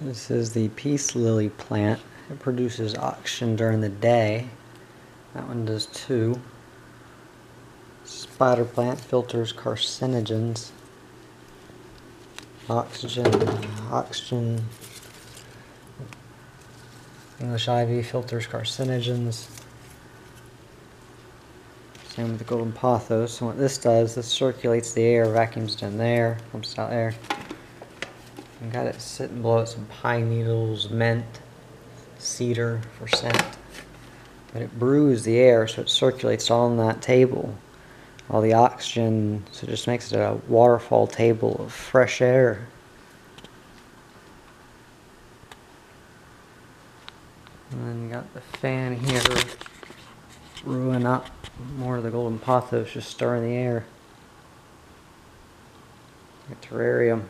This is the peace lily plant. It produces oxygen during the day. That one does too. Spider plant filters carcinogens. Oxygen, oxygen. English ivy filters carcinogens. Same with the golden pothos. What this does, this circulates the air, vacuums it in there, pumps out air. And got it sitting below it some pine needles, mint, cedar for scent. But it brews the air so it circulates on that table. All the oxygen, so it just makes it a waterfall table of fresh air. And then got the fan here, brewing up more of the golden pothos, just stirring the air. A terrarium.